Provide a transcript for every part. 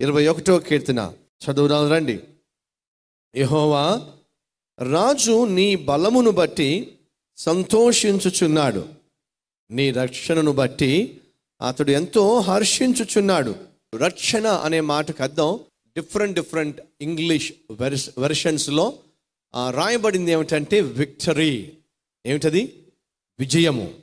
ఇరవై ఒకటో కీర్తన. చదువుదాం రండి. యహోవా రాజు నీ బలమును బట్టి సంతోషించుచున్నాడు. నీ రక్షణను బట్టి అతడు ఎంతో హర్షించుచున్నాడు. రక్షణ అనే మాటకు అర్థం డిఫరెంట్ డిఫరెంట్ ఇంగ్లీష్ వెర్స్ వెర్షన్స్లో రాయబడింది ఏమిటంటే విక్టరీ. ఏమిటది? విజయము.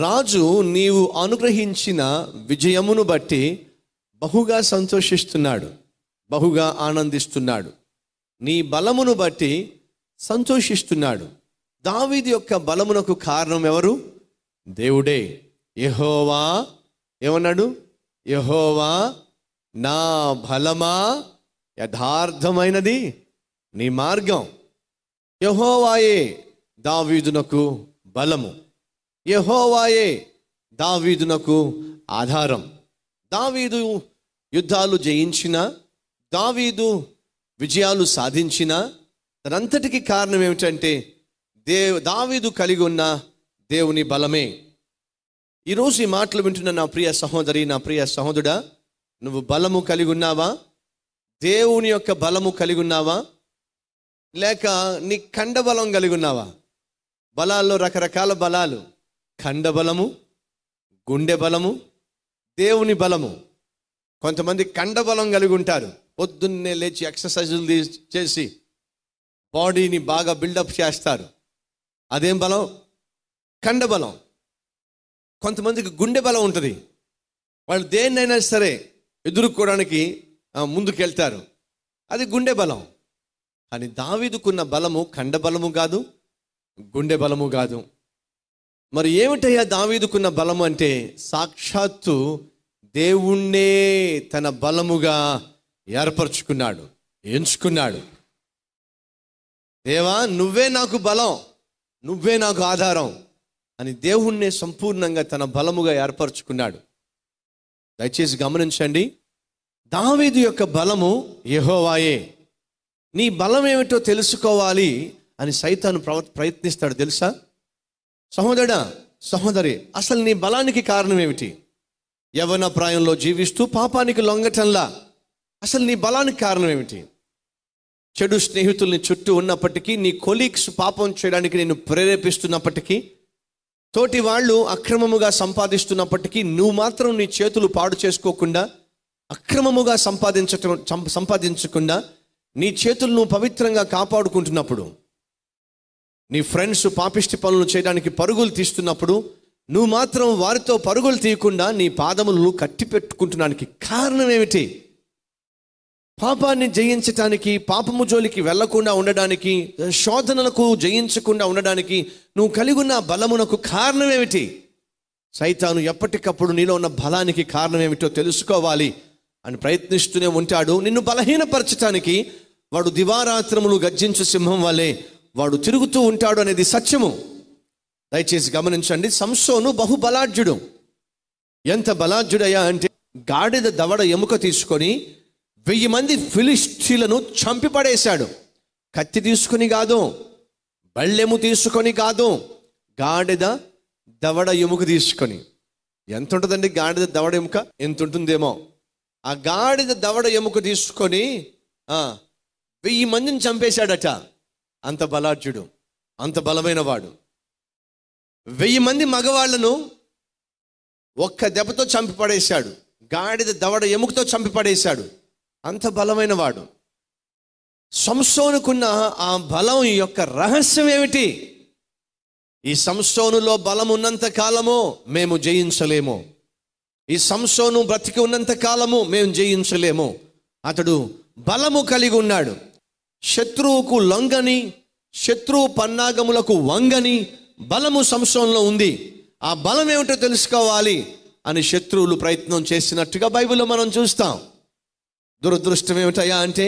రాజు నీవు అనుగ్రహించిన విజయమును బట్టి బహుగా సంతోషిస్తున్నాడు బహుగా ఆనందిస్తున్నాడు. నీ బలమును బట్టి సంతోషిస్తున్నాడు. దావీది యొక్క బలమునకు కారణం ఎవరు? దేవుడే. యహోవా ఏమన్నాడు? యహోవా నా బలమా యథార్థమైనది? నీ మార్గం. యహోవాయే దావీదునకు బలము. యహోవాయే దావీదునకు ఆధారం. దావీదు యుద్ధాలు జయించిన దావీదు విజయాలు సాధించిన తనంతటికి కారణం ఏమిటంటే దేవ్ దావీదు కలిగి ఉన్న దేవుని బలమే. ఈరోజు ఈ మాటలు వింటున్న నా ప్రియ సహోదరి నా ప్రియ సహోదరుడా నువ్వు బలము కలిగి ఉన్నావా? దేవుని యొక్క బలము కలిగి ఉన్నావా? లేక నీ ఖండబలం కలిగి ఉన్నావా? బలాల్లో రకరకాల బలాలు. ఖండబలము గుండె బలము దేవుని బలము. కొంతమంది కండబలం కలిగి ఉంటారు. పొద్దున్నే లేచి ఎక్సర్సైజులు చేసి బాడీని బాగా బిల్డప్ చేస్తారు. అదేం బలం? కండబలం. కొంతమందికి గుండె బలం ఉంటుంది. వాళ్ళు దేన్నైనా సరే ఎదుర్కోవడానికి ముందుకెళ్తారు. అది గుండె బలం. కానీ దావీదుకున్న బలము కండబలము కాదు గుండె బలము కాదు. మరి ఏమిటయ్యా దావీదుకున్న బలం అంటే సాక్షాత్తు దేవుణ్ణే తన బలముగా ఏర్పరచుకున్నాడు ఎంచుకున్నాడు. దేవా నువ్వే నాకు బలం నువ్వే నాకు ఆధారం అని దేవుణ్ణే సంపూర్ణంగా తన బలముగా ఏర్పరచుకున్నాడు. దయచేసి గమనించండి దావీదు యొక్క బలము యహోవాయే. నీ బలం ఏమిటో తెలుసుకోవాలి అని సైతాను ప్రవ- ప్రయత్నిస్తాడు తెలుసా? సహోదరుడా సహోదరి అసలు నీ బలానికి కారణం ఏమిటి? యవన ప్రాయంలో జీవిస్తూ పాపానికి లొంగటంలా అసలు నీ బలానికి కారణం ఏమిటి? చెడు స్నేహితుల్ని చుట్టూ ఉన్నప్పటికీ నీ కొలీగ్స్ పాపం చేయడానికి నేను ప్రేరేపిస్తున్నప్పటికీ తోటి వాళ్ళు అక్రమముగా సంపాదిస్తున్నప్పటికీ నువ్వు మాత్రం నీ చేతులు పాడు చేసుకోకుండా అక్రమముగా సంపాదించటం సంపాదించకుండా నీ చేతులు నువ్వు పవిత్రంగా కాపాడుకుంటున్నప్పుడు నీ ఫ్రెండ్స్ పాపిష్టి పనులు చేయడానికి పరుగులు తీస్తున్నప్పుడు నువ్వు మాత్రం వారితో పరుగులు తీయకుండా నీ పాదములను కట్టి పెట్టుకుంటున్నానికి కారణం ఏమిటి? పాపాన్ని జయించటానికి పాపము జోలికి వెళ్ళకుండా ఉండడానికి శోధనలకు జయించకుండా ఉండడానికి నువ్వు కలిగి ఉన్న బలమునకు కారణం ఏమిటి? సైతాను ఎప్పటికప్పుడు నీలో ఉన్న బలానికి కారణం ఏమిటో తెలుసుకోవాలి అని ప్రయత్నిస్తూనే ఉంటాడు. నిన్ను బలహీనపరచటానికి వాడు దివారాత్రములు గర్జించు సింహం వలె వాడు తిరుగుతూ ఉంటాడు అనేది సత్యము. దయచేసి గమనించండి సంసోను బహుబలాఢ్యుడు. ఎంత బలాఢ్యుడయ్యా అంటే గాడిద దవడ ఎముక తీసుకొని వెయ్యి మంది ఫిలిస్టీలను చంపి పడేశాడు. కత్తి తీసుకుని కాదు బళ్ళెము తీసుకొని కాదు గాడిద దవడ ఎముక తీసుకొని. ఎంత ఉంటుందండి గాడిద దవడ ఎముక? ఎంత ఉంటుందేమో ఆ గాడిద దవడ ఎముక తీసుకొని వెయ్యి మందిని చంపేశాడట. అంత బలాఢ్యుడు అంత బలమైన వాడు వెయ్యి మంది మగవాళ్ళను ఒక్క దెబ్బతో చంపి పడేశాడు గాడిద దవడ ఎముకతో చంపి పడేశాడు అంత బలమైన వాడు సంసోనుకున్న ఆ బలం యొక్క రహస్యం ఏమిటి? ఈ సంసోనులో బలం ఉన్నంత కాలము మేము జయించలేము. ఈ సంసోను బ్రతికి ఉన్నంత కాలము మేము జయించలేము. అతడు బలము కలిగి ఉన్నాడు. శత్రువుకు లొంగని శత్రువు పన్నాగములకు వంగని బలము సంసోన్లో ఉంది. ఆ బలం ఏమిటో తెలుసుకోవాలి అని శత్రువులు ప్రయత్నం చేసినట్టుగా బైబిల్లో మనం చూస్తాం. దురదృష్టం ఏమిటయ్యా అంటే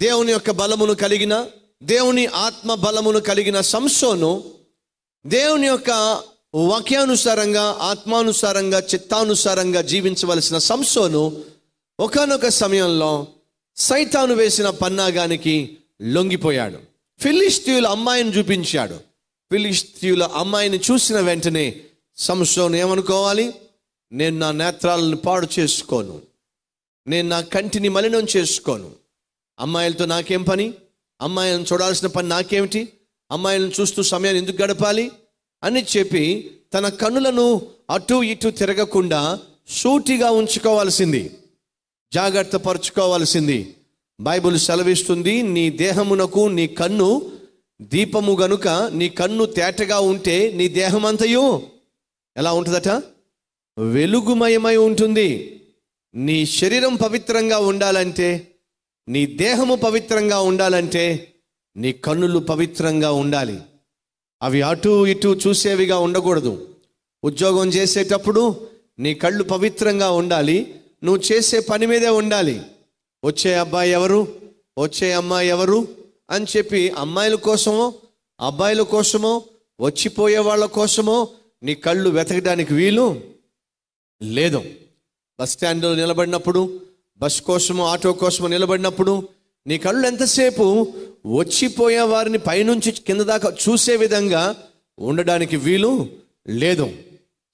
దేవుని యొక్క బలమును కలిగిన దేవుని ఆత్మ బలమును కలిగిన సంసోను దేవుని యొక్క వాక్యానుసారంగా ఆత్మానుసారంగా చిత్తానుసారంగా జీవించవలసిన సంసోను ఒకనొక సమయంలో సైతాను వేసిన పన్నాగానికి లొంగిపోయాడు. ఫిలిస్తీయుల అమ్మాయిని చూపించాడు. ఫిలిస్తీయుల అమ్మాయిని చూసిన వెంటనే సంసోను ఏమనుకోవాలి? నేను నా నేత్రాలను పాడు చేసుకోను. నేను నా కంటిని మలినం చేసుకోను. అమ్మాయిలతో నాకేం పని? అమ్మాయిలను చూడాల్సిన పని నాకేమిటి? అమ్మాయిలను చూస్తూ సమయాన్ని ఎందుకు గడపాలి? అని చెప్పి తన కన్నులను అటు ఇటు తిరగకుండా సూటిగా ఉంచుకోవాల్సింది. జాగ్రత్త పరుచుకోవాల్సింది బైబిల్ సెలవిస్తుంది నీ దేహమునకు నీ కన్ను దీపము గనుక నీ కన్ను తేటగా ఉంటే నీ దేహం అంతయు ఎలా ఉంటుందట? వెలుగుమయమై ఉంటుంది. నీ శరీరం పవిత్రంగా ఉండాలంటే నీ దేహము పవిత్రంగా ఉండాలంటే నీ కన్నులు పవిత్రంగా ఉండాలి. అవి అటు ఇటు చూసేవిగా ఉండకూడదు. ఉద్యోగం చేసేటప్పుడు నీ కళ్ళు పవిత్రంగా ఉండాలి. నువ్వు చేసే పని మీదే ఉండాలి. వచ్చే అబ్బాయి ఎవరు? వచ్చే అమ్మాయి ఎవరు? అని చెప్పి అమ్మాయిల కోసమో అబ్బాయిల కోసమో వచ్చిపోయే వాళ్ళ కోసమో నీ కళ్ళు వెతకడానికి వీలు లేదు. బస్ స్టాండ్లో నిలబడినప్పుడు బస్ కోసమో ఆటో కోసమో నిలబడినప్పుడు నీ కళ్ళు ఎంతసేపు వచ్చిపోయే వారిని పైనుంచి కింద దాకా చూసే విధంగా ఉండడానికి వీలు లేదు.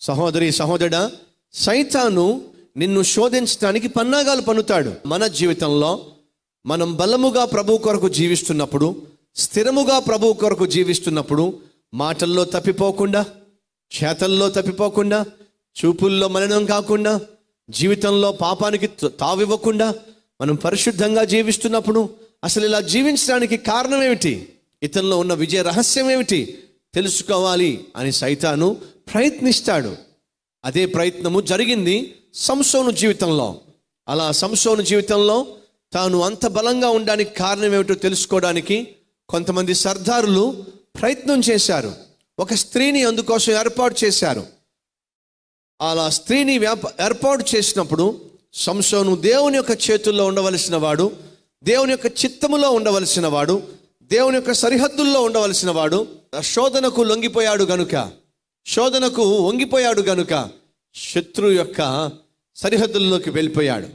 సహోదరి సహోదరుడా సైతాను నిన్ను శోధించడానికి పన్నాగాలు పన్నుతాడు. మన జీవితంలో మనం బలముగా ప్రభు కొరకు జీవిస్తున్నప్పుడు స్థిరముగా ప్రభు కొరకు జీవిస్తున్నప్పుడు మాటల్లో తప్పిపోకుండా చేతల్లో తప్పిపోకుండా చూపుల్లో మలినం కాకుండా జీవితంలో పాపానికి తావివ్వకుండా మనం పరిశుద్ధంగా జీవిస్తున్నప్పుడు అసలు ఇలా జీవించడానికి కారణం ఏమిటి? ఇతనిలో ఉన్న విజయ రహస్యం ఏమిటి? తెలుసుకోవాలి అని సైతాను ప్రయత్నిస్తాడు. అదే ప్రయత్నము జరిగింది. సంసోను జీవితంలో. అలా సంసోను జీవితంలో తాను అంత బలంగా ఉండడానికి కారణం ఏమిటో తెలుసుకోవడానికి కొంతమంది సర్దారులు ప్రయత్నం చేశారు. ఒక స్త్రీని అందుకోసం ఏర్పాటు చేశారు. అలా స్త్రీని వ్యాప ఏర్పాటు చేసినప్పుడు సంసోను దేవుని యొక్క చేతుల్లో ఉండవలసిన వాడు దేవుని యొక్క చిత్తములో ఉండవలసిన వాడు దేవుని యొక్క సరిహద్దుల్లో ఉండవలసిన వాడు శోధనకు లొంగిపోయాడు గనుక. శోధనకు వంగిపోయాడు గనుక శత్రు యొక్క సరిహద్దుల్లోకి వెళ్ళిపోయాడు.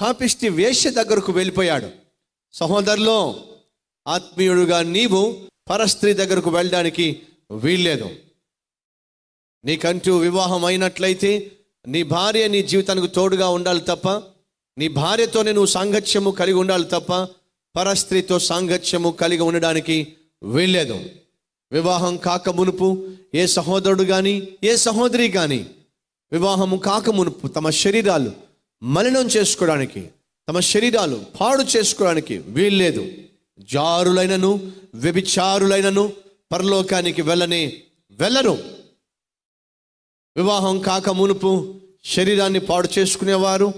పాపిష్టి వేష్య దగ్గరకు వెళ్ళిపోయాడు. సహోదరులో ఆత్మీయుడుగా నీవు పరస్త్రీ దగ్గరకు వెళ్ళడానికి వీల్లేదు. నీకంటూ వివాహం అయినట్లయితే నీ భార్య నీ జీవితానికి తోడుగా ఉండాలి తప్ప నీ భార్యతోనే నువ్వు సాంగత్యము కలిగి ఉండాలి తప్ప పరస్త్రీతో సాంగత్యము కలిగి ఉండడానికి వీల్లేదు. వివాహం కాక మునుపు ఏ సహోదరుడు కానీ ఏ సహోదరి కానీ వివాహము కాక మునుపు తమ శరీరాలు మలినం చేసుకోవడానికి తమ శరీరాలు పాడు చేసుకోవడానికి వీల్లేదు. జారులైనను వ్యభిచారులైనను పరలోకానికి వెళ్ళని వెళ్ళరు వివాహం కాక మునుపు శరీరాన్ని పాడు చేసుకునేవారు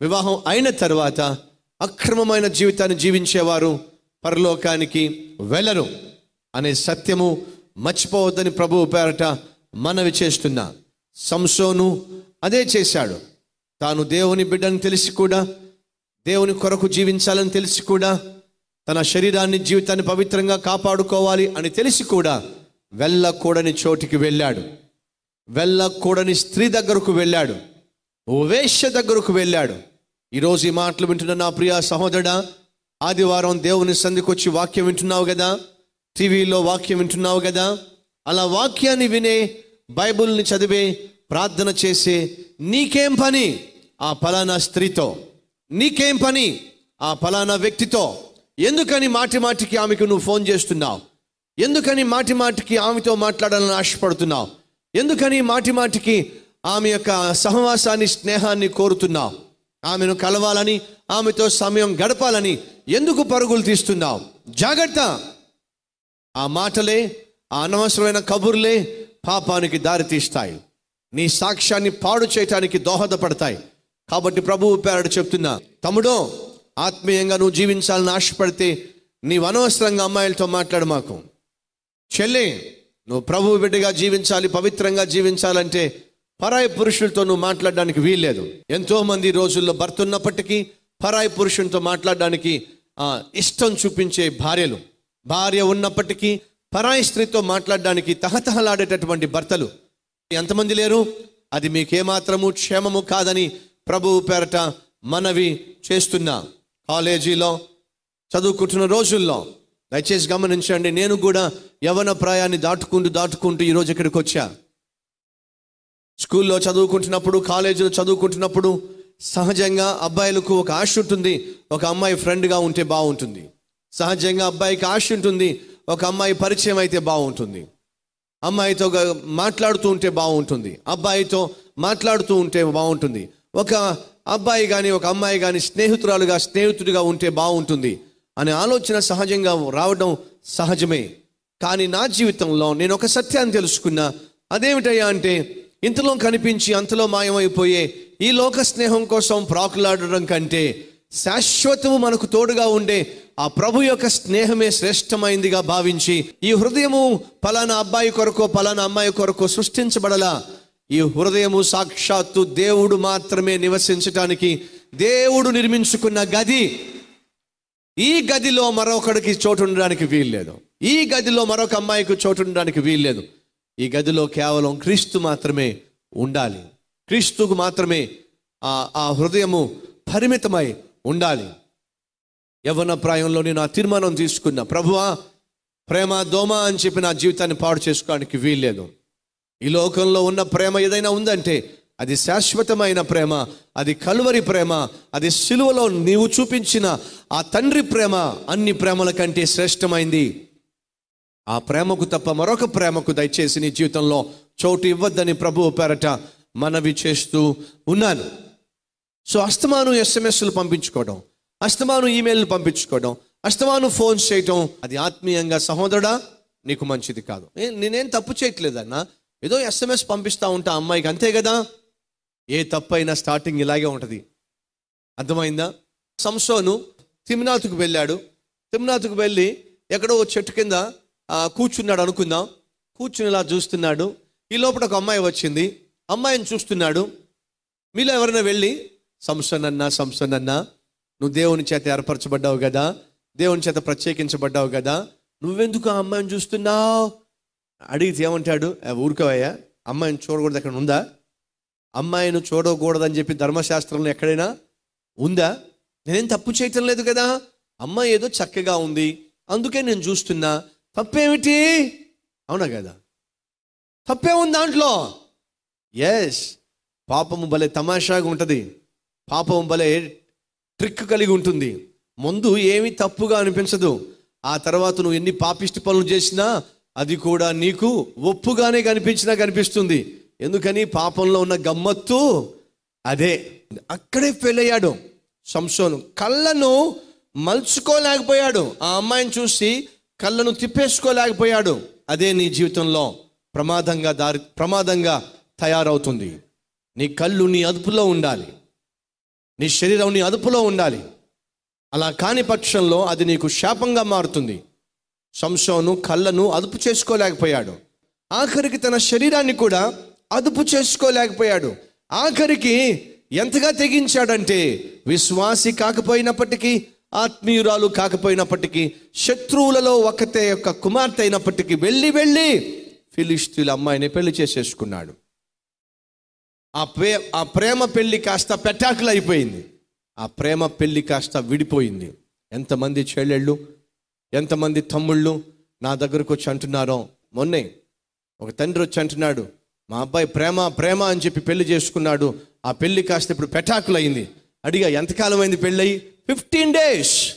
వివాహం అయిన తర్వాత అక్రమమైన జీవితాన్ని జీవించేవారు పరలోకానికి వెళ్ళరు అనే సత్యము మర్చిపోవద్దని ప్రభువు పేరట మనవి చేస్తున్నా. సంసోను అదే చేశాడు. తాను దేవుని బిడ్డని తెలిసి కూడా దేవుని కొరకు జీవించాలని తెలిసి కూడా తన శరీరాన్ని జీవితాన్ని పవిత్రంగా కాపాడుకోవాలి అని తెలిసి కూడా వెళ్ళకూడని చోటికి వెళ్ళాడు. వెళ్ళకూడని స్త్రీ దగ్గరకు వెళ్ళాడు. ఓ దగ్గరకు వెళ్ళాడు. ఈరోజు ఈ మాటలు వింటున్న నా ప్రియ సహోదరుడా ఆదివారం దేవుని సంధికి వచ్చి వాక్యం వింటున్నావు కదా? టీవీలో వాక్యం వింటున్నావు కదా? అలా వాక్యాన్ని వినే బైబిల్ని చదివే ప్రార్థన చేసే నీకేం పని? ఆ ఫలానా స్త్రీతో. నీకేం పని? ఆ ఫలానా వ్యక్తితో. ఎందుకని మాటి మాటికి ఆమెకు నువ్వు ఫోన్ చేస్తున్నావు? ఎందుకని మాటి మాటికి ఆమెతో మాట్లాడాలని ఆశపడుతున్నావు? ఎందుకని మాటి మాటికి ఆమె యొక్క సహవాసాన్ని స్నేహాన్ని కోరుతున్నావు? ఆమెను కలవాలని ఆమెతో సమయం గడపాలని ఎందుకు పరుగులు తీస్తున్నావు? జాగ్రత్త! ఆ మాటలే ఆ అనవసరమైన కబుర్లే పాపానికి దారి తీస్తాయి. నీ సాక్ష్యాన్ని పాడు చేయటానికి దోహదపడతాయి. కాబట్టి ప్రభువు పేరడు చెప్తున్నా తమ్ముడో ఆత్మీయంగా నువ్వు జీవించాలని ఆశపడితే నీవు అనవసరంగా అమ్మాయిలతో మాట్లాడు మాకు. చెల్లి నువ్వు ప్రభువు బిడ్డగా జీవించాలి పవిత్రంగా జీవించాలంటే పరాయి పురుషులతో నువ్వు మాట్లాడడానికి వీల్లేదు. ఎంతోమంది రోజుల్లో భర్త ఉన్నప్పటికీ పరాయి పురుషునితో మాట్లాడడానికి ఆ, ఇష్టం చూపించే భార్యలు. భార్య ఉన్నప్పటికీ పరాయి స్త్రీతో మాట్లాడడానికి తహతహలాడేటటువంటి భర్తలు. ఎంతమంది లేరు? అది మీకేమాత్రము క్షేమము కాదని ప్రభువు పేరట మనవి చేస్తున్నా కాలేజీలో చదువుకుంటున్న రోజుల్లో. దయచేసి గమనించండి నేను కూడా యవన ప్రాయాన్ని దాటుకుంటూ దాటుకుంటూ ఈరోజు ఇక్కడికి వచ్చా. స్కూల్లో చదువుకుంటున్నప్పుడు కాలేజీలో చదువుకుంటున్నప్పుడు సహజంగా అబ్బాయిలకు ఒక ఆశ ఉంటుంది ఒక అమ్మాయి ఫ్రెండ్గా ఉంటే బాగుంటుంది. సహజంగా అబ్బాయికి ఆశ ఉంటుంది ఒక అమ్మాయి పరిచయం అయితే బాగుంటుంది. అమ్మాయితో మాట్లాడుతూ ఉంటే బాగుంటుంది. అబ్బాయితో మాట్లాడుతూ ఉంటే బాగుంటుంది. ఒక అబ్బాయి కానీ ఒక అమ్మాయి కానీ స్నేహితురాలుగా స్నేహితుడిగా ఉంటే బాగుంటుంది అనే ఆలోచన సహజంగా రావడం సహజమే. కానీ నా జీవితంలో నేను ఒక సత్యాన్ని తెలుసుకున్నా. అదేమిటయ్యా అంటే ఇంతలో కనిపించి అంతలో మాయమైపోయే ఈ లోక స్నేహం కోసం ప్రాకులాడడం కంటే శాశ్వతము మనకు తోడుగా ఉండే ఆ ప్రభు యొక్క స్నేహమే శ్రేష్టమైందిగా భావించి ఈ హృదయము పలానా అబ్బాయి కొరకో పలానా అమ్మాయి కొరకో సృష్టించబడలా. ఈ హృదయము సాక్షాత్తు దేవుడు మాత్రమే నివసించటానికి దేవుడు నిర్మించుకున్న గది. ఈ గదిలో మరొకడికి చోటు ఉండడానికి వీల్లేదు. ఈ గదిలో మరొక అమ్మాయికి చోటు ఉండడానికి వీల్లేదు. ఈ గదిలో కేవలం క్రీస్తు మాత్రమే ఉండాలి. క్రీస్తుకు మాత్రమే ఆ ఆ హృదయము పరిమితమై ఉండాలి. యవన ప్రాయంలో నేను ఆ తీర్మానం తీసుకున్నా. ప్రభువా ప్రేమ దోమ అని చెప్పి నా జీవితాన్ని పాడు చేసుకోవడానికి వీల్లేదు. ఈ లోకంలో ఉన్న ప్రేమ ఏదైనా ఉందంటే అది శాశ్వతమైన ప్రేమ అది కలువరి ప్రేమ అది సిలువలో నీవు చూపించిన ఆ తండ్రి ప్రేమ అన్ని ప్రేమల కంటే శ్రేష్టమైంది. ఆ ప్రేమకు తప్ప మరొక ప్రేమకు దయచేసి నీ జీవితంలో చోటు ఇవ్వద్దని ప్రభువు పేరట మనవి చేస్తూ ఉన్నాను. సో అస్తమాను ఎస్ఎంఎస్లు పంపించుకోవడం అస్తమాను ఈమెయిల్లు పంపించుకోవడం అస్తమాను ఫోన్ చేయటం అది ఆత్మీయంగా సహోదరుడా నీకు మంచిది కాదు. నేనేం తప్పు చేయట్లేదన్నా ఏదో ఎస్ఎంఎస్ పంపిస్తా ఉంటా అమ్మాయికి అంతే కదా? ఏ తప్పైనా స్టార్టింగ్ ఇలాగే ఉంటుంది. అర్థమైందా? సంసోను తిమ్నాథ్కు వెళ్ళాడు. తిమ్నాథ్కు వెళ్ళి ఎక్కడో ఓ చెట్టు కింద కూర్చున్నాడు అనుకుందాం. కూర్చుని ఇలా చూస్తున్నాడు. ఈ లోపల ఒక అమ్మాయి వచ్చింది. అమ్మాయిని చూస్తున్నాడు. మీలో ఎవరైనా వెళ్ళి సంసన్ అన్నా నువ్వు దేవుని చేత ఏర్పరచబడ్డావు కదా దేవుని చేత ప్రత్యేకించబడ్డావు కదా నువ్వెందుకు ఆ అమ్మాయిని చూస్తున్నావు? అడిగితే ఏమంటాడు? ఊరుకోవయ్యా. అమ్మాయిని చూడకూడదు అక్కడ ఉందా? అమ్మాయిని చూడకూడదని చెప్పి ధర్మశాస్త్రంలో ఎక్కడైనా ఉందా? నేనేం తప్పు చేయటం లేదు కదా? అమ్మాయి ఏదో చక్కగా ఉంది. అందుకే నేను చూస్తున్నా. తప్పేమిటి? అవునా కదా? తప్పే ఉంది దాంట్లో. ఎస్ పాపము భలే తమాషాగా ఉంటుంది. పాపం భలే ట్రిక్ కలిగి ఉంటుంది. ముందు ఏమీ తప్పుగా అనిపించదు. ఆ తర్వాత నువ్వు ఎన్ని పాపిష్టి పనులు చేసినా అది కూడా నీకు ఒప్పుగానే కనిపించినా కనిపిస్తుంది. ఎందుకని? పాపంలో ఉన్న గమ్మత్తు అదే. అక్కడే ఫెయిల్ అయ్యాడు సంసోను. కళ్ళను మలుచుకోలేకపోయాడు. ఆ అమ్మాయిని చూసి కళ్ళను తిప్పేసుకోలేకపోయాడు. అదే నీ జీవితంలో ప్రమాదంగా దారి ప్రమాదంగా తయారవుతుంది. నీ కళ్ళు నీ అదుపులో ఉండాలి. నీ శరీరం నీ అదుపులో ఉండాలి. అలా కాని పక్షంలో అది నీకు శాపంగా మారుతుంది. సంశోను కళ్ళను అదుపు చేసుకోలేకపోయాడు. ఆఖరికి తన శరీరాన్ని కూడా అదుపు చేసుకోలేకపోయాడు. ఆఖరికి ఎంతగా తెగించాడంటే విశ్వాసి కాకపోయినప్పటికీ ఆత్మీయురాలు కాకపోయినప్పటికీ శత్రువులలో ఒకతే యొక్క కుమార్తె అయినప్పటికీ వెళ్ళి వెళ్ళి ఫిలిస్తీన్ల అమ్మాయిని పెళ్ళి చేసేసుకున్నాడు. ఆ ప్రే ఆ ప్రేమ పెళ్ళి కాస్త పెటాకులు అయిపోయింది ఆ ప్రేమ పెళ్ళి కాస్త విడిపోయింది. ఎంతమంది చెల్లెళ్ళు ఎంతమంది తమ్ముళ్ళు నా దగ్గరకు వచ్చి అంటున్నారో. మొన్నే ఒక తండ్రి వచ్చి అంటున్నాడు మా అబ్బాయి ప్రేమ ప్రేమ అని చెప్పి పెళ్ళి చేసుకున్నాడు. ఆ పెళ్ళి కాస్త ఇప్పుడు పెటాకులు అయింది అడిగా ఎంతకాలం అయింది పెళ్ళయి? Fifteen days.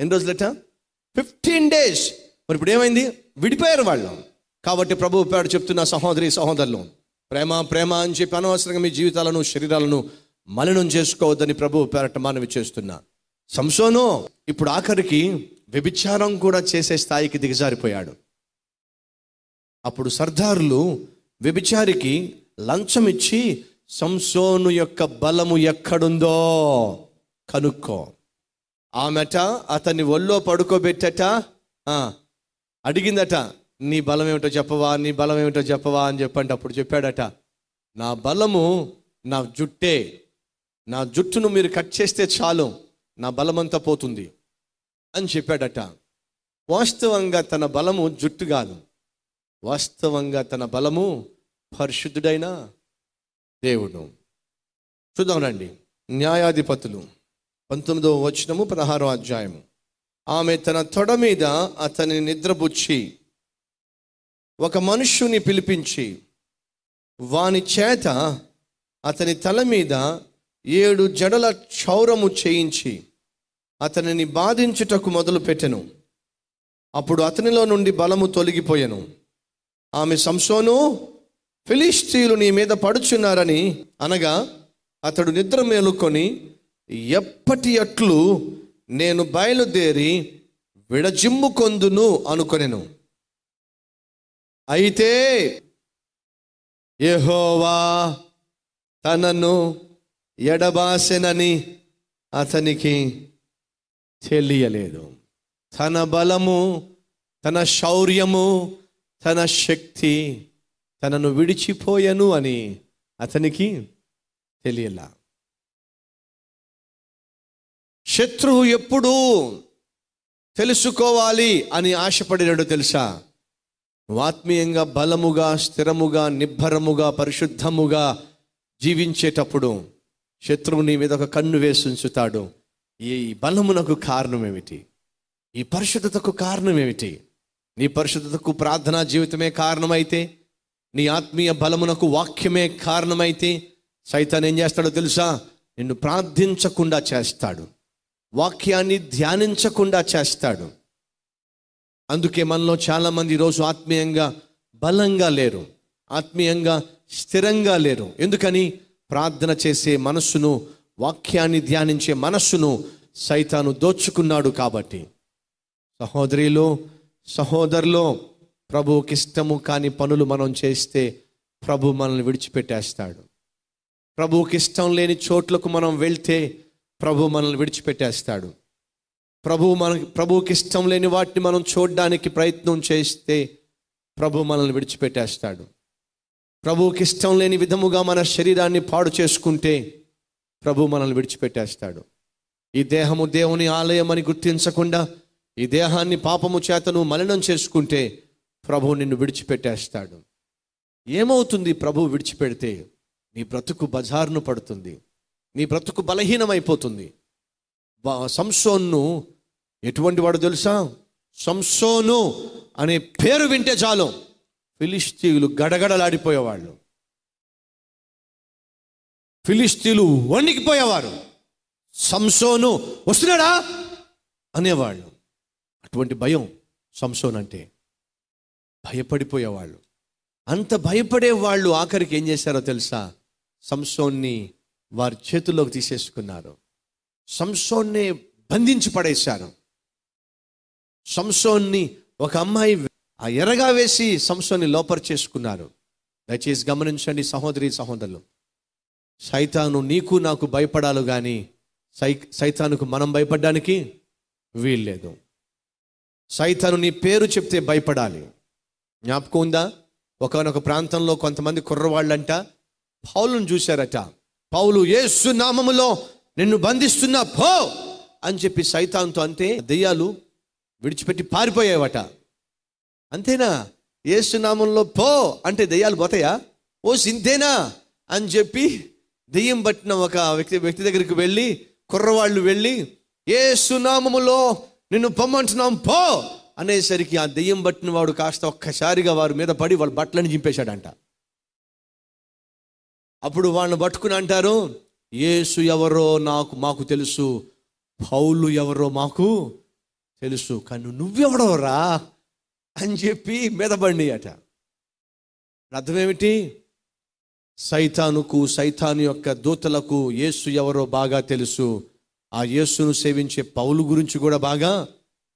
ఎన్ని రోజులట? Fifteen days. మరి ఇప్పుడు ఏమైంది? విడిపోయారు వాళ్ళు. కాబట్టి ప్రభు పేరు చెప్తున్న సహోదరి సహోదరులు ప్రేమ ప్రేమ అని చెప్పి అనవసరంగా మీ జీవితాలను శరీరాలను మలినం చేసుకోవద్దని ప్రభు పేరట మనవి చేస్తున్నా. సంసోను ఇప్పుడు ఆఖరికి వ్యభిచారం కూడా చేసే స్థాయికి దిగజారిపోయాడు. అప్పుడు సర్దారులు వ్యభిచారికి లంచం ఇచ్చి సంసోను యొక్క బలము ఎక్కడుందో కనుక్కో. ఆమెట అతన్ని ఒళ్ళో పడుకోబెట్టట అడిగిందట నీ బలం ఏమిటో చెప్పవా నీ బలం ఏమిటో చెప్పవా అని చెప్పంటే అప్పుడు చెప్పాడట నా బలము నా జుట్టే నా జుట్టును మీరు కట్ చేస్తే చాలు నా బలమంతా పోతుంది అని చెప్పాడట. వాస్తవంగా తన బలము జుట్టు కాదు. వాస్తవంగా తన బలము పరిశుద్ధుడైన దేవుడు. చూద్దాం రండి. న్యాయాధిపతులు పంతొమ్మిదవ వచనము పదహారో అధ్యాయము. ఆమె తన తొడ మీద అతని నిద్రపుచ్చి ఒక మనుష్యుని పిలిపించి వాని చేత అతని తల మీద ఏడు జడల క్షౌరము చేయించి అతనిని బాధించుటకు మొదలుపెట్టెను అప్పుడు అతనిలో నుండి బలము తొలగిపోయెను. ఆమె సంసోను ఫిలిస్తీలు నీ మీద పడుచున్నారని అనగా అతడు నిద్ర మేలుకొని ఎప్పటి అట్లు నేను బయలుదేరి విడజిమ్ము కొందును అనుకొనెను. అయితే యహోవా తనను ఎడబాసెనని అతనికి తెలియలేదు. తన బలము తన శౌర్యము తన శక్తి తనను విడిచిపోయను అని అతనికి తెలియలా. శత్రువు ఎప్పుడూ తెలుసుకోవాలి అని ఆశపడినాడు తెలుసా? ఆత్మీయంగా బలముగా స్థిరముగా నిబ్బరముగా పరిశుద్ధముగా జీవించేటప్పుడు శత్రువు నీ మీద ఒక కన్ను వేసి ఉంచుతాడు. ఈ బలమునకు కారణం ఏమిటి ఈ పరిశుద్ధతకు కారణం ఏమిటి నీ పరిశుద్ధతకు ప్రార్థనా జీవితమే కారణమైతే నీ ఆత్మీయ బలమునకు వాక్యమే కారణమైతే సైతాన్ ఏం చేస్తాడో తెలుసా? నిన్ను ప్రార్థించకుండా చేస్తాడు. వాక్యాన్ని ధ్యానించకుండా చేస్తాడు. అందుకే మనలో చాలామంది ఈరోజు ఆత్మీయంగా బలంగా లేరు ఆత్మీయంగా స్థిరంగా లేరు. ఎందుకని? ప్రార్థన చేసే మనస్సును వాక్యాన్ని ధ్యానించే మనస్సును సైతాను దోచుకున్నాడు కాబట్టి. సహోదరిలో సహోదరులో ప్రభువుకి ఇష్టము కాని పనులు మనం చేస్తే ప్రభు మనల్ని విడిచిపెట్టేస్తాడు. ప్రభువుకి ఇష్టం లేని చోట్లకు మనం వెళ్తే ప్రభు మనల్ని విడిచిపెట్టేస్తాడు. ప్రభు మన ప్రభువుకి ఇష్టం లేని వాటిని మనం చూడడానికి ప్రయత్నం చేస్తే ప్రభు మనల్ని విడిచిపెట్టేస్తాడు. ప్రభువుకి ఇష్టం లేని విధముగా మన శరీరాన్ని పాడు చేసుకుంటే ప్రభు మనల్ని విడిచిపెట్టేస్తాడు. ఈ దేహము దేవుని ఆలయం అని గుర్తించకుండా ఈ దేహాన్ని పాపము చేతను మలినం చేసుకుంటే ప్రభు నిన్ను విడిచిపెట్టేస్తాడు. ఏమవుతుంది ప్రభు విడిచిపెడితే? నీ బ్రతుకు బజారును పడుతుంది. నీ బ్రతుకు బలహీనమైపోతుంది. సంసోన్ను ఎటువంటి వాడు తెలుసా? సంసోను అనే పేరు వింటే చాలు. ఫిలిస్తీయులు గడగడలాడిపోయేవాళ్ళు. ఫిలిస్తీయులు వణికిపోయేవారు. సంసోను వస్తున్నాడా? అనేవాళ్ళు. అటువంటి భయం సంసోన్ అంటే భయపడిపోయేవాళ్ళు. అంత భయపడే వాళ్ళు ఆఖరికి ఏం చేశారో తెలుసా? సంసోన్ని వారి చేతుల్లోకి తీసేసుకున్నారు. సంసోన్నే బంధించి పడేశారు. సంసోన్ని ఒక అమ్మాయి ఆ ఎరగా వేసి సంసోన్ని లోపర్ చేసుకున్నారు. దయచేసి గమనించండి సహోదరి సహోదరులు. సైతాను నీకు నాకు భయపడాలి కానీ సై సైతానుకు మనం భయపడడానికి వీల్లేదు. సైతాను నీ పేరు చెప్తే భయపడాలి. జ్ఞాపకం ఉందా? ఒకనొక ప్రాంతంలో కొంతమంది కుర్రవాళ్ళంట పౌలును చూశారట. పౌలు ఏసు నామములో నిన్ను బంధిస్తున్నా పో! అని చెప్పి సైతాన్తో అంతే దెయ్యాలు విడిచిపెట్టి పారిపోయేవట. అంతేనా? ఏసునామంలో పో అంటే దెయ్యాలు పోతాయా? ఓ సింతేనా? అని చెప్పి దెయ్యం పట్టిన ఒక వ్యక్తి వ్యక్తి దగ్గరికి వెళ్ళి కుర్రవాళ్ళు వెళ్ళి ఏ సునామములో నిన్ను పొమ్మంటున్నాం పో! అనేసరికి ఆ దెయ్యం పట్టిన వాడు కాస్త ఒక్కసారిగా వారి మీద పడి వాళ్ళ బట్టలను చింపేశాడంట. అప్పుడు వాళ్ళని పట్టుకుని అంటారు ఏసు ఎవరో నాకు మాకు తెలుసు. పౌలు ఎవరో మాకు తెలుసు. కానీ నువ్వెవడవరా అని చెప్పి మెదబండి అట. అర్థమేమిటి? సైతానుకు సైతాను యొక్క దూతలకు యేసు ఎవరో బాగా తెలుసు. ఆ యేసును సేవించే పౌలు గురించి కూడా బాగా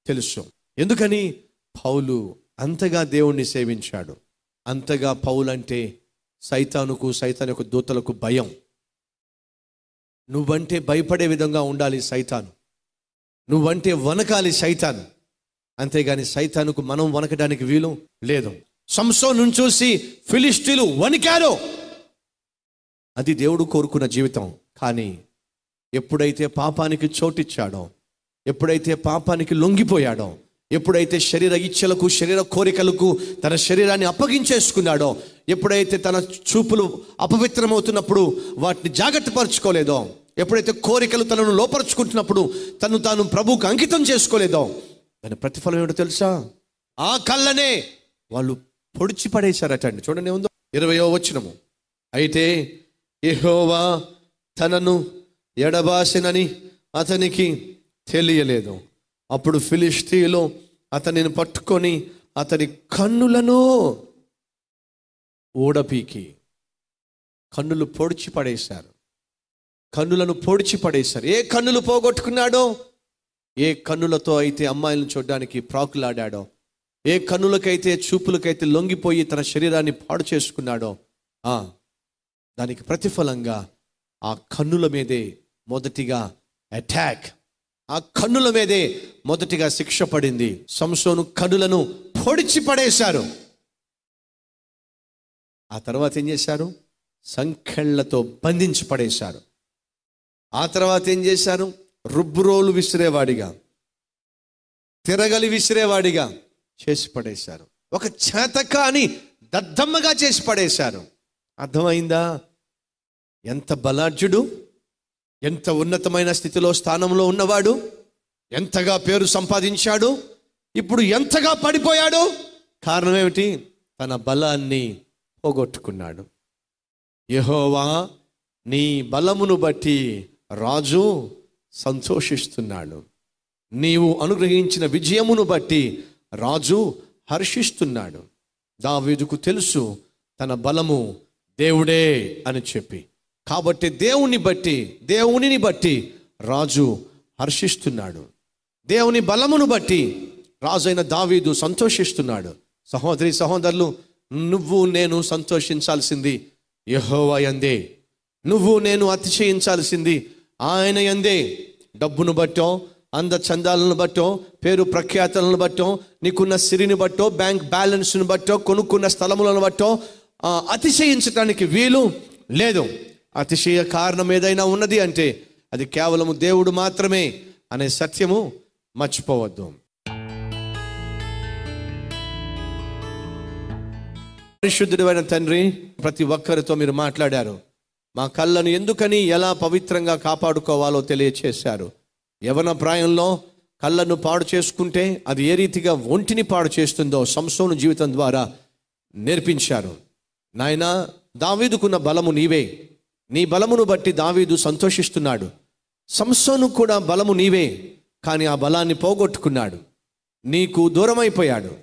తెలుసు. ఎందుకని? పౌలు అంతగా దేవుణ్ణి సేవించాడు. అంతగా పౌలు అంటే సైతానుకు సైతాన్ యొక్క దూతలకు భయం. నువ్వంటే భయపడే విధంగా ఉండాలి సైతాను. నువ్వంటే వనకాలి సైతాన్. అంతేగాని సైతానుకు మనం వనకడానికి వీలు లేదు. సంసోను చూసి ఫిలిస్టీలు వణికారు. అది దేవుడు కోరుకున్న జీవితం. కానీ ఎప్పుడైతే పాపానికి చోటిచ్చాడో ఎప్పుడైతే పాపానికి లొంగిపోయాడో ఎప్పుడైతే శరీర ఇచ్చలకు శరీర కోరికలకు తన శరీరాన్ని అప్పగించేసుకున్నాడో ఎప్పుడైతే తన చూపులు అపవిత్రమవుతున్నప్పుడు వాటిని జాగ్రత్త పరుచుకోలేదో ఎప్పుడైతే కోరికలు తనను లోపరుచుకుంటున్నప్పుడు తను తాను ప్రభువుకు అంకితం చేసుకోలేదో దాని ప్రతిఫలం ఏమిటో తెలుసా? ఆ కళ్ళనే వాళ్ళు పొడిచి పడేశారట అండి. చూడండి ఉందో ఇరవయో వచ్చినము అయితే ఏహోవా తనను ఎడబాసినని అతనికి తెలియలేదు. అప్పుడు ఫిలిస్తీలో అతనిని పట్టుకొని అతని కన్నులను ఊడపీకి కన్నులు పొడిచి పడేశారు. కన్నులను పొడిచి పడేశారు. ఏ కన్నులు పోగొట్టుకున్నాడో? ఏ కన్నులతో అయితే అమ్మాయిలను చూడడానికి ప్రాకులాడాడో? ఏ కన్నులకైతే చూపులకైతే లొంగిపోయి తన శరీరాన్ని పాడు చేసుకున్నాడో? దానికి ప్రతిఫలంగా ఆ కన్నుల మీదే మొదటిగా అటాక్ ఆ కన్నుల మీదే మొదటిగా శిక్ష పడింది. సంసోను కన్నులను పొడిచి పడేశారు. ఆ తర్వాత ఏం చేశారు? సంఖ్యళ్ళతో బంధించి పడేశారు. ఆ తర్వాత ఏం చేశారు? రుబ్బురోలు విసిరేవాడిగా. తిరగలి విసిరేవాడిగా చేసి పడేశారు ఒక చేతకాని దద్దమ్మగా చేసి పడేశారు అర్థమైందా? ఎంత బలార్జుడు ఎంత ఉన్నతమైన స్థితిలో స్థానంలో ఉన్నవాడు ఎంతగా పేరు సంపాదించాడు ఇప్పుడు ఎంతగా పడిపోయాడు? కారణం ఏమిటి? తన బలాన్ని పోగొట్టుకున్నాడు. యహోవా నీ బలమును బట్టి రాజు సంతోషిస్తున్నాడు. నీవు అనుగ్రహించిన విజయమును బట్టి రాజు హర్షిస్తున్నాడు. దావీదుకు తెలుసు తన బలము దేవుడే అని చెప్పి. కాబట్టి దేవుని బట్టి దేవునిని బట్టి రాజు హర్షిస్తున్నాడు. దేవుని బలమును బట్టి రాజు అయిన దావీదు సంతోషిస్తున్నాడు. సహోదరి సహోదరులు నువ్వు నేను సంతోషించాల్సింది యెహోవా నువ్వు నేను అతిశయించాల్సింది ఆయన ఎందే డబ్బును బట్టో అంద చందాలను బట్టో పేరు ప్రఖ్యాతలను బట్టో నీకున్న సిరిని బట్టో బ్యాంక్ బ్యాలెన్స్ను బట్టో కొనుక్కున్న స్థలములను బట్టో అతిశయించటానికి వీలు లేదు. అతిశయ కారణం ఏదైనా ఉన్నది అంటే అది కేవలము దేవుడు మాత్రమే అనే సత్యము మర్చిపోవద్దు. పరిశుద్ధుడైన తండ్రి ప్రతి ఒక్కరితో మీరు మాట్లాడారు. మా కళ్ళను ఎందుకని ఎలా పవిత్రంగా కాపాడుకోవాలో తెలియచేశారు. యవన ప్రాయంలో కళ్ళను పాడు చేసుకుంటే అది ఏ రీతిగా ఒంటిని పాడు చేస్తుందో సంసోను జీవితం ద్వారా నేర్పించారు. నాయన దావీదుకున్న బలము నీవే. నీ బలమును బట్టి దావీదు సంతోషిస్తున్నాడు. సంసోను కూడా బలము నీవే కానీ ఆ బలాన్ని పోగొట్టుకున్నాడు. నీకు దూరమైపోయాడు.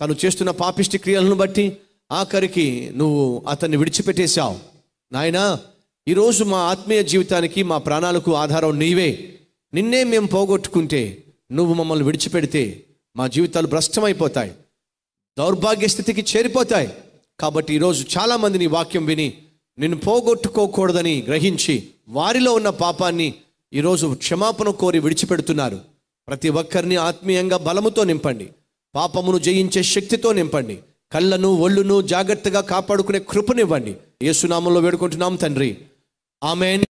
తను చేస్తున్న పాపిష్టి క్రియలను బట్టి ఆఖరికి నువ్వు అతన్ని విడిచిపెట్టేశావు. నాయనా ఈరోజు మా ఆత్మీయ జీవితానికి మా ప్రాణాలకు ఆధారం నీవే. నిన్నే మేము పోగొట్టుకుంటే నువ్వు మమ్మల్ని విడిచిపెడితే మా జీవితాలు భ్రష్టమైపోతాయి. దౌర్భాగ్య స్థితికి చేరిపోతాయి. కాబట్టి ఈరోజు చాలామంది నీ వాక్యం విని నిన్ను పోగొట్టుకోకూడదని గ్రహించి వారిలో ఉన్న పాపాన్ని ఈరోజు క్షమాపణ కోరి విడిచిపెడుతున్నారు. ప్రతి ఒక్కరిని ఆత్మీయంగా బలముతో నింపండి. పాపమును జయించే శక్తితో నింపండి. కళ్ళను ఒళ్ళును జాగ్రత్తగా కాపాడుకునే కృపనివ్వండి. యేసునామంలో వేడుకుంటున్నాం తండ్రి. ఆమెన్